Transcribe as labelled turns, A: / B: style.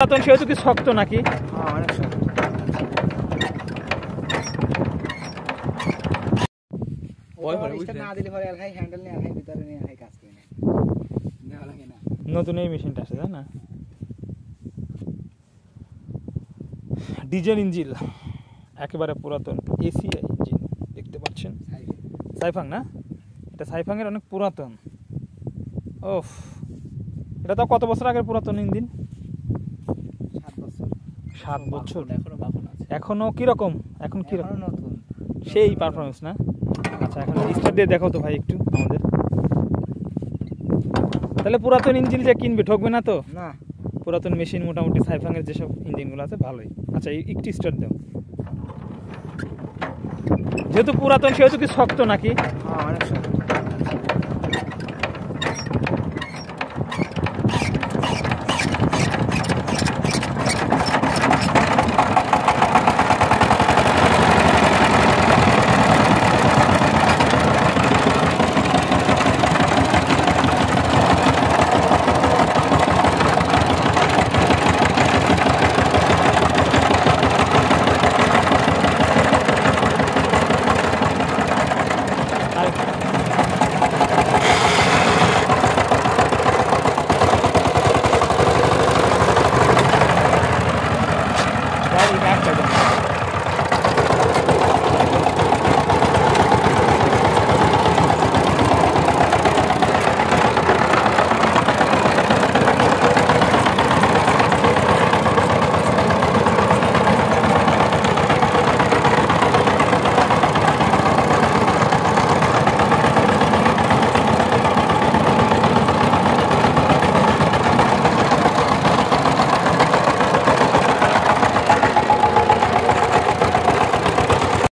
A: পুরাতন সেহেতু কি শক্ত নাকি? নতুন এই মেশিনটা আছে তাই না? ডিজেল ইঞ্জিন একেবারে পুরাতন এসিআই ইঞ্জিন দেখতে পাচ্ছেন? সাইফাং না? এটা সাইফাংয়ের অনেক পুরাতন। ওফ এটা তো কত বছর আগের পুরাতন ইঞ্জিন?
B: সাত বছর?
A: এখনও কীরকম? এখন কীরকম?
B: নতুন।
A: সেই পারফরমেন্স না? আচ্ছা এখন স্টার্ট দিয়ে দেখো তো ভাই একটু আমাদের। তাহলে পুরাতন ইঞ্জিন যে কিনবে ঠকবে না তো?
B: না।
A: পুরাতন মেশিন মোটামুটি সাইফাংয়ের যেসব ইঞ্জিনগুলো আছে ভালোই। আচ্ছা একটু স্টার্ট দাও। যেহেতু পুরাতন সেহেতু কি শক্ত নাকি?
B: হ্যাঁ অনেক শক্ত।